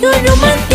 个入门。